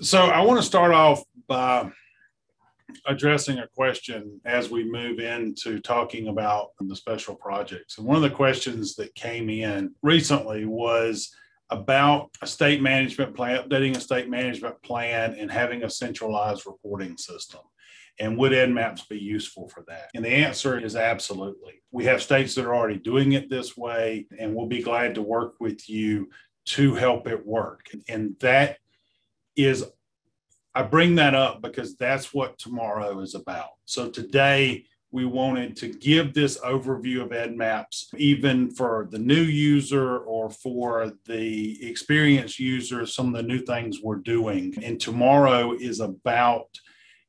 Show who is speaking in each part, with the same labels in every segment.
Speaker 1: So I want to start off by addressing a question as we move into talking about the special projects. And one of the questions that came in recently was about a state management plan, updating a state management plan and having a centralized reporting system. And would EDDMapS be useful for that? And the answer is absolutely. We have states that are already doing it this way, and we'll be glad to work with you to help it work. And that is, I bring that up because that's what tomorrow is about. So today, we wanted to give this overview of EDDMapS, even for the new user or for the experienced user, some of the new things we're doing. And tomorrow is about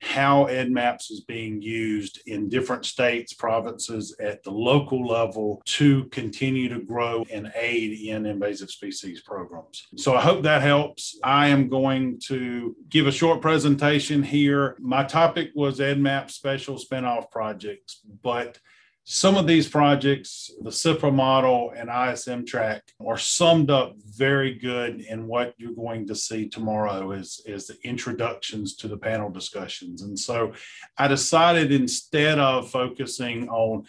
Speaker 1: how EDDMapS is being used in different states, provinces at the local level to continue to grow and aid in invasive species programs. So I hope that helps. I am going to give a short presentation here. My topic was EDDMapS special spinoff projects, but some of these projects, the CIFA model and ISM track, are summed up very good in what you're going to see tomorrow is, is the introductions to the panel discussions. And so I decided instead of focusing on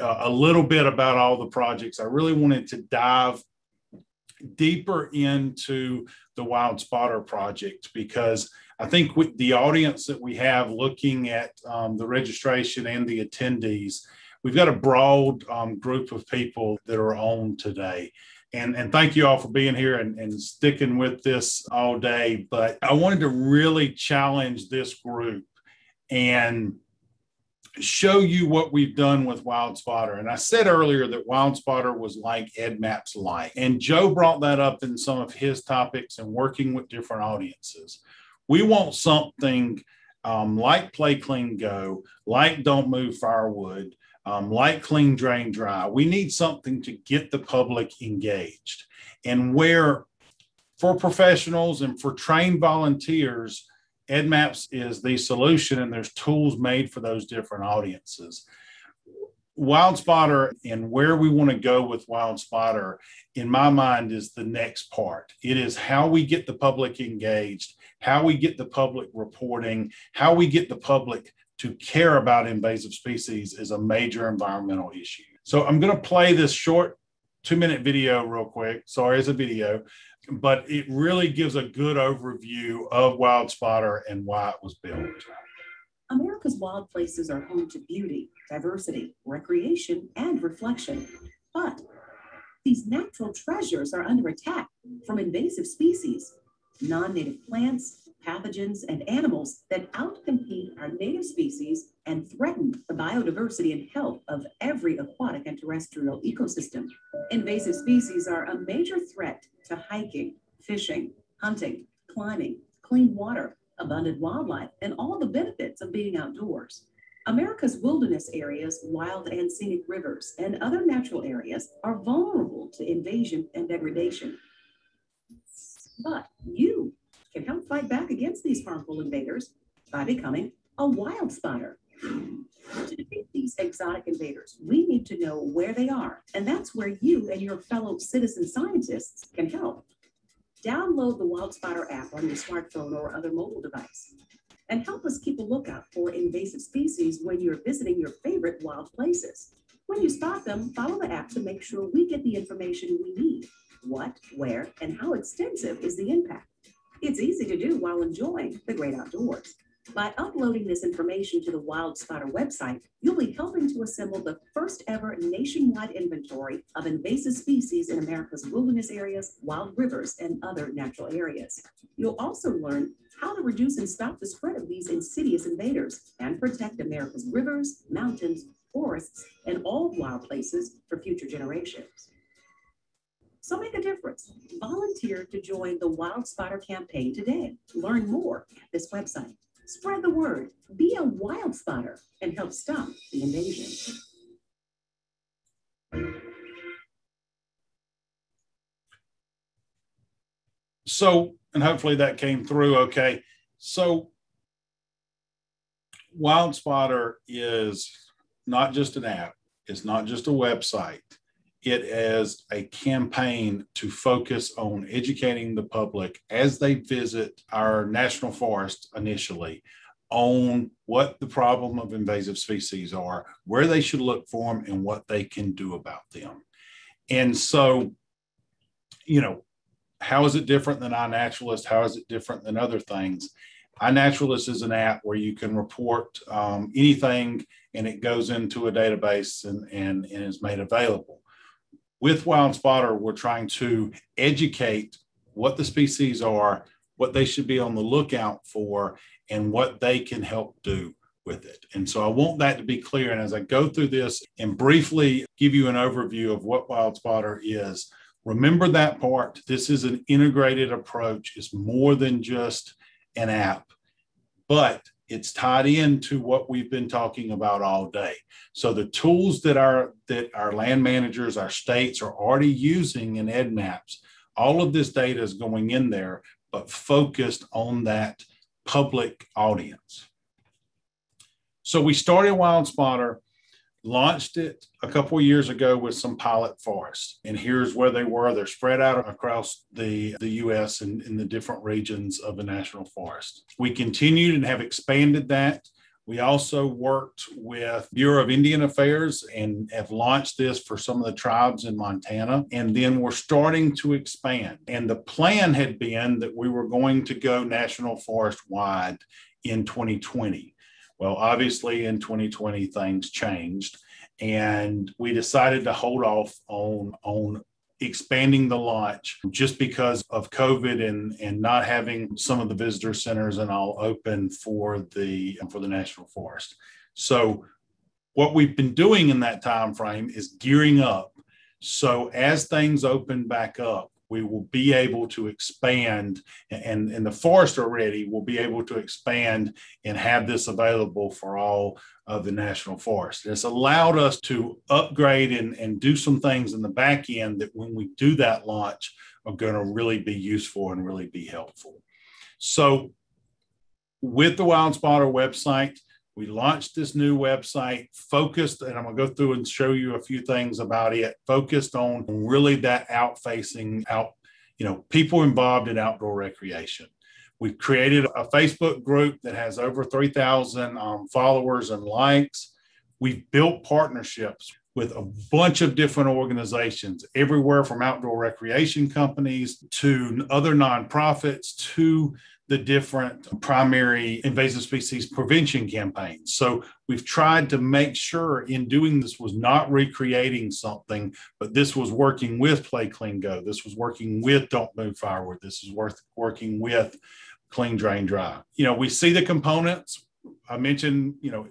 Speaker 1: uh, a little bit about all the projects, I really wanted to dive deeper into the Wild Spotter project because I think with the audience that we have looking at um, the registration and the attendees, we've got a broad um, group of people that are on today. And, and thank you all for being here and, and sticking with this all day. But I wanted to really challenge this group and show you what we've done with Wild Spotter. And I said earlier that Wild Spotter was like EDDMapS Light. And Joe brought that up in some of his topics and working with different audiences. We want something um, like Play Clean Go, like Don't Move Firewood, um, like Clean Drain Dry. We need something to get the public engaged. And where for professionals and for trained volunteers, EDDMapS is the solution, and there's tools made for those different audiences. Wild Spotter and where we want to go with Wild Spotter, in my mind, is the next part. It is how we get the public engaged, how we get the public reporting, how we get the public to care about invasive species is a major environmental issue. So I'm going to play this short two minute video real quick. Sorry, it's a video, but it really gives a good overview of Wild Spotter and why it was built.
Speaker 2: America's wild places are home to beauty, diversity, recreation, and reflection. But these natural treasures are under attack from invasive species, non native plants, pathogens, and animals that outcompete our native species and threaten the biodiversity and health of every aquatic and terrestrial ecosystem. Invasive species are a major threat to hiking, fishing, hunting, climbing, clean water, abundant wildlife, and all the benefits of being outdoors. America's wilderness areas, wild and scenic rivers, and other natural areas are vulnerable to invasion and degradation. But you can help fight back against these harmful invaders by becoming a wild spotter. To defeat these exotic invaders, we need to know where they are, and that's where you and your fellow citizen scientists can help. Download the WildSpotter app on your smartphone or other mobile device, and help us keep a lookout for invasive species when you're visiting your favorite wild places. When you spot them, follow the app to make sure we get the information we need. What, where, and how extensive is the impact? It's easy to do while enjoying the great outdoors. By uploading this information to the Wild Spotter website, you'll be helping to assemble the first ever nationwide inventory of invasive species in America's wilderness areas, wild rivers, and other natural areas. You'll also learn how to reduce and stop the spread of these insidious invaders and protect America's rivers, mountains, forests, and all wild places for future generations. So make a difference. Volunteer to join the Wild Spotter campaign today. Learn more at this website. Spread the word, be a wild spotter, and help stop the invasion.
Speaker 1: So, and hopefully that came through okay. So, Wild Spotter is not just an app, it's not just a website it as a campaign to focus on educating the public as they visit our national forest initially on what the problem of invasive species are, where they should look for them, and what they can do about them. And so, you know, how is it different than iNaturalist? How is it different than other things? iNaturalist is an app where you can report um, anything and it goes into a database and, and, and is made available. With Wild Spotter, we're trying to educate what the species are, what they should be on the lookout for, and what they can help do with it. And so I want that to be clear. And as I go through this and briefly give you an overview of what Wild Spotter is, remember that part. This is an integrated approach. It's more than just an app, but it's tied into what we've been talking about all day. So the tools that our that our land managers, our states are already using in EDDMapS, all of this data is going in there, but focused on that public audience. So we started Wild Spotter, launched it a couple years ago with some pilot forests. And here's where they were. They're spread out across the, the US and in the different regions of the national forest. We continued and have expanded that. We also worked with Bureau of Indian Affairs and have launched this for some of the tribes in Montana. And then we're starting to expand. And the plan had been that we were going to go national forest wide in 2020. Well, obviously in 2020 things changed and we decided to hold off on on expanding the launch just because of COVID and, and not having some of the visitor centers and all open for the for the national forest. So what we've been doing in that time frame is gearing up. So as things open back up, we will be able to expand and, and the forest already will be able to expand and have this available for all of the national forest. It's allowed us to upgrade and, and do some things in the back end that when we do that launch are going to really be useful and really be helpful. So with the Wild Spotter website, we launched this new website focused, and I'm going to go through and show you a few things about it, focused on really that out facing out, you know, people involved in outdoor recreation. We've created a Facebook group that has over 3,000 um, followers and likes. We've built partnerships with a bunch of different organizations, everywhere from outdoor recreation companies to other nonprofits to the different primary invasive species prevention campaigns. So we've tried to make sure in doing this was not recreating something, but this was working with Play Clean Go. This was working with Don't Move Firewood. This is worth working with Clean Drain Dry. You know, we see the components. I mentioned, you know,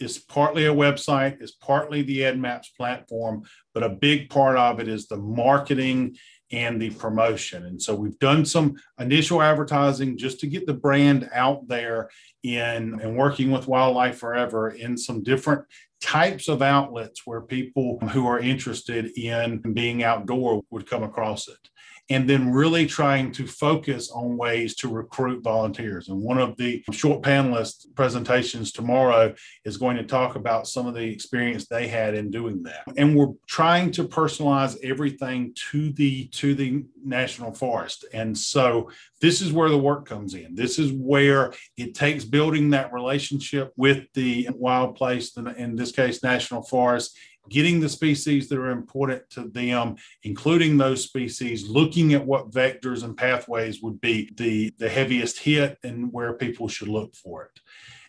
Speaker 1: it's partly a website, it's partly the EDDMapS platform, but a big part of it is the marketing and the promotion. And so we've done some initial advertising just to get the brand out there in and working with Wildlife Forever in some different types of outlets where people who are interested in being outdoor would come across it and then really trying to focus on ways to recruit volunteers. And one of the short panelist presentations tomorrow is going to talk about some of the experience they had in doing that. And we're trying to personalize everything to the to the national forest. And so this is where the work comes in. This is where it takes building that relationship with the wild place, in this case, national forest, getting the species that are important to them, including those species, looking at what vectors and pathways would be the, the heaviest hit and where people should look for it.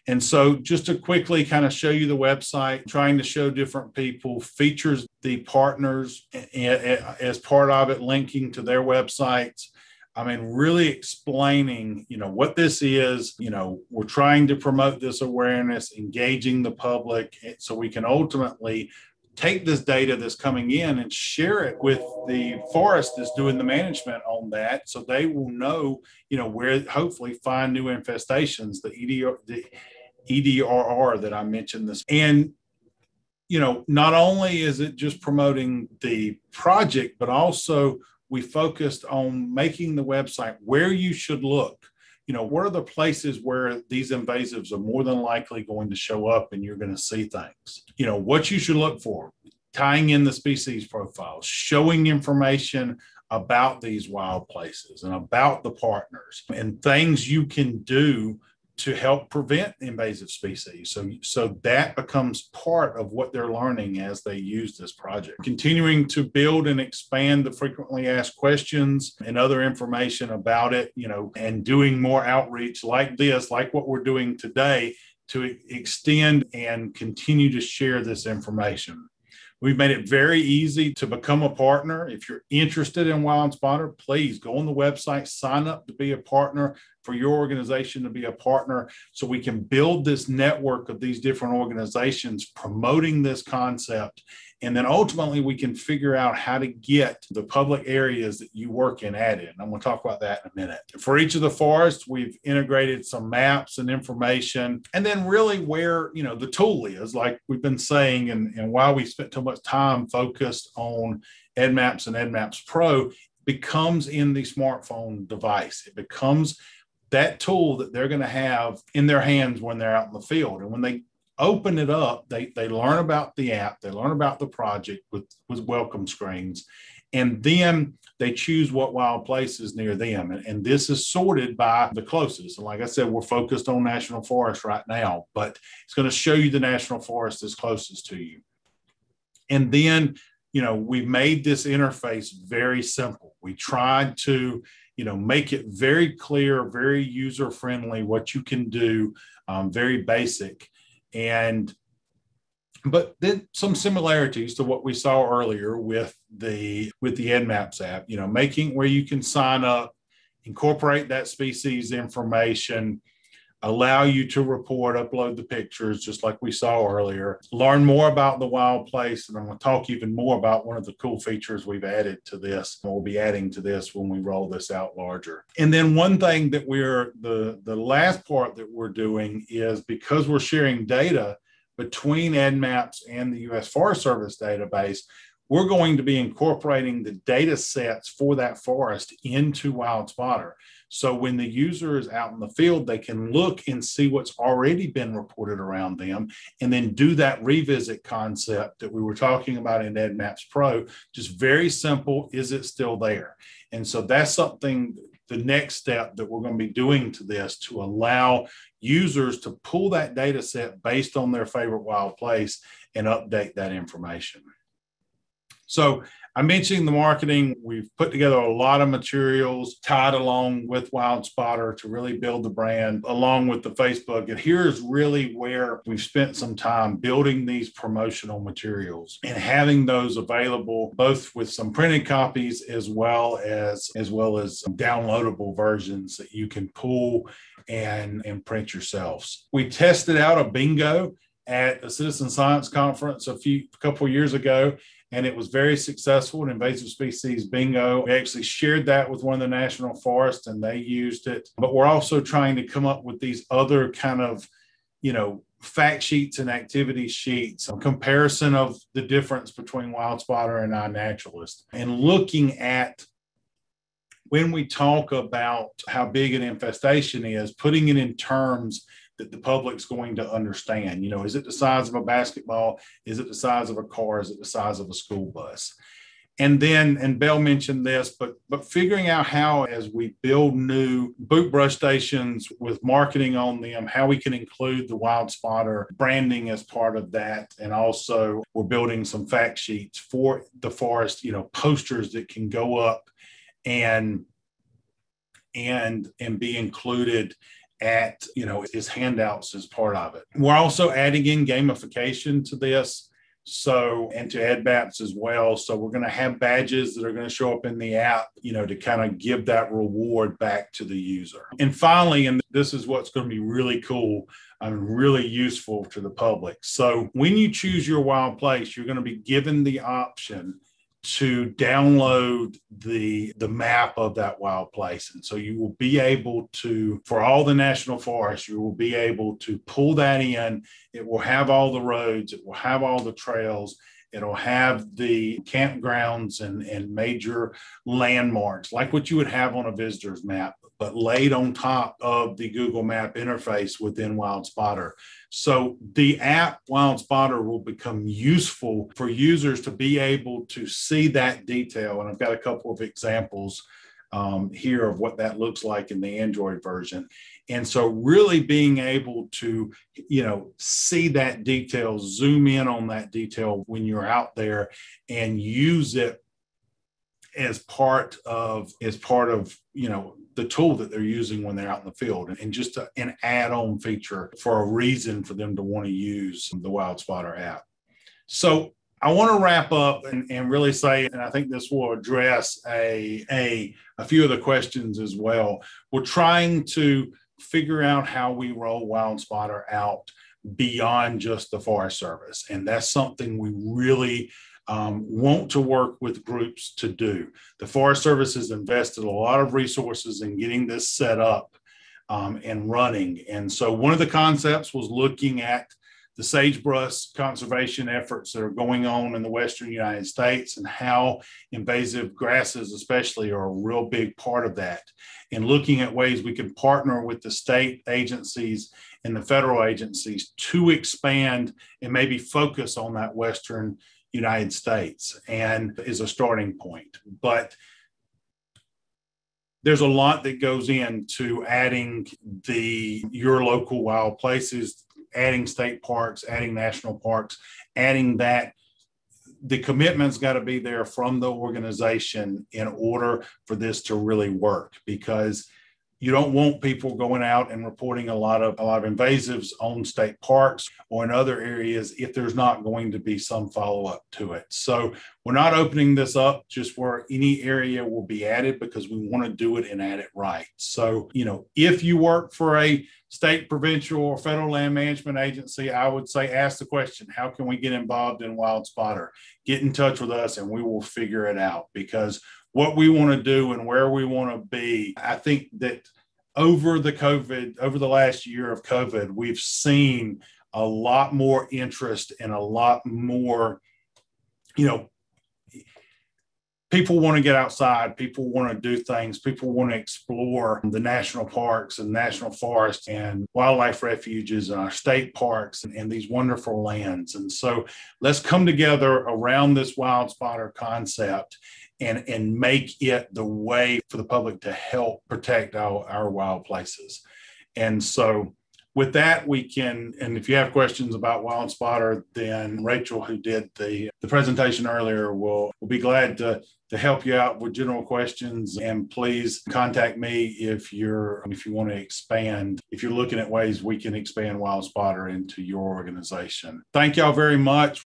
Speaker 1: And so, just to quickly kind of show you the website, trying to show different people, features the partners as part of it, linking to their websites. I mean, really explaining, you know, what this is. You know, we're trying to promote this awareness, engaging the public eh, so we can ultimately take this data that's coming in and share it with the forest that's doing the management on that so they will know you know where hopefully find new infestations the EDR, the EDRR that I mentioned this. And you know not only is it just promoting the project but also we focused on making the website where you should look you know, what are the places where these invasives are more than likely going to show up and you're going to see things? You know, what you should look for. tying in the species profiles, showing information about these wild places and about the partners and things you can do to help prevent invasive species. So, so that becomes part of what they're learning as they use this project. Continuing to build and expand the frequently asked questions and other information about it, you know, and doing more outreach like this, like what we're doing today, to extend and continue to share this information. We've made it very easy to become a partner. If you're interested in Wild Spotter, please go on the website, sign up to be a partner for your organization to be a partner so we can build this network of these different organizations promoting this concept and then ultimately we can figure out how to get the public areas that you work in added. And I'm going to talk about that in a minute. For each of the forests, we've integrated some maps and information. And then really where, you know, the tool is, like we've been saying, and, and why we spent so much time focused on EDDMapS and EDDMapS Pro becomes in the smartphone device. It becomes that tool that they're going to have in their hands when they're out in the field. And when they open it up. They, they learn about the app, they learn about the project with, with welcome screens, and then they choose what wild place is near them. And, and this is sorted by the closest. And like I said, we're focused on national forest right now, but it's going to show you the national forest that's closest to you. And then, you know, we've made this interface very simple. We tried to, you know, make it very clear, very user friendly, what you can do, um, very basic. And but then some similarities to what we saw earlier with the with the EDDMapS app you know making where you can sign up incorporate that species information allow you to report, upload the pictures, just like we saw earlier, learn more about the wild place. And I'm going to talk even more about one of the cool features we've added to this. We'll be adding to this when we roll this out larger. And then one thing that we're, the, the last part that we're doing is because we're sharing data between EDDMapS and the US Forest Service database, we're going to be incorporating the data sets for that forest into WildSpotter. So when the user is out in the field, they can look and see what's already been reported around them and then do that revisit concept that we were talking about in EDDMapS Pro. Just very simple. Is it still there? And so that's something the next step that we're going to be doing to this to allow users to pull that data set based on their favorite wild place and update that information. So I mentioned the marketing. We've put together a lot of materials tied along with Wild Spotter to really build the brand, along with the Facebook. And here's really where we've spent some time building these promotional materials and having those available, both with some printed copies as well as as well as downloadable versions that you can pull and and print yourselves. We tested out a bingo at a citizen science conference a few a couple years ago and it was very successful. An invasive species bingo. We actually shared that with one of the national forests, and they used it. But we're also trying to come up with these other kind of, you know, fact sheets and activity sheets, a comparison of the difference between wild spotter and iNaturalist, and looking at when we talk about how big an infestation is, putting it in terms that the public's going to understand. You know, is it the size of a basketball? Is it the size of a car? Is it the size of a school bus? And then, and Bell mentioned this, but but figuring out how, as we build new boot brush stations with marketing on them, how we can include the wild spotter branding as part of that, and also we're building some fact sheets for the forest. You know, posters that can go up and and and be included at, you know, his handouts as part of it. We're also adding in gamification to this. So, and to EDDMapS as well. So, we're going to have badges that are going to show up in the app, you know, to kind of give that reward back to the user. And finally, and this is what's going to be really cool and really useful to the public. So, when you choose your wild place, you're going to be given the option to download the the map of that wild place. And so you will be able to for all the national forests you will be able to pull that in. It will have all the roads it will have all the trails it'll have the campgrounds and, and major landmarks like what you would have on a visitor's map but laid on top of the Google Map interface within WildSpotter. So the app WildSpotter will become useful for users to be able to see that detail. And I've got a couple of examples um, here of what that looks like in the Android version. And so really being able to, you know, see that detail, zoom in on that detail when you're out there and use it as part of as part of you know the tool that they're using when they're out in the field and just a, an add-on feature for a reason for them to want to use the WildSpotter app. So I want to wrap up and, and really say, and I think this will address a, a, a few of the questions as well. We're trying to figure out how we roll WildSpotter out beyond just the Forest Service. And that's something we really um, want to work with groups to do. The Forest Service has invested a lot of resources in getting this set up um, and running. And so one of the concepts was looking at the sagebrush conservation efforts that are going on in the Western United States and how invasive grasses, especially, are a real big part of that. And looking at ways we can partner with the state agencies and the federal agencies to expand and maybe focus on that Western United States and is a starting point. But there's a lot that goes into adding the your local wild places, adding state parks, adding national parks, adding that the commitment's got to be there from the organization in order for this to really work because you don't want people going out and reporting a lot of a lot of invasives on state parks or in other areas if there's not going to be some follow-up to it. So we're not opening this up just where any area will be added because we want to do it and add it right. So you know if you work for a state provincial or federal land management agency i would say ask the question how can we get involved in WildSpotter get in touch with us and we will figure it out because what we want to do and where we want to be. I think that over the COVID, over the last year of COVID, we've seen a lot more interest and a lot more, you know, people want to get outside, people want to do things, people want to explore the national parks and national forests and wildlife refuges and our state parks and, and these wonderful lands. And so let's come together around this wild spotter concept and, and make it the way for the public to help protect our, our wild places. And so with that, we can, and if you have questions about Wild Spotter, then Rachel, who did the, the presentation earlier, will, will be glad to, to help you out with general questions. And please contact me if you're if you want to expand, if you're looking at ways we can expand Wild Spotter into your organization. Thank y'all very much.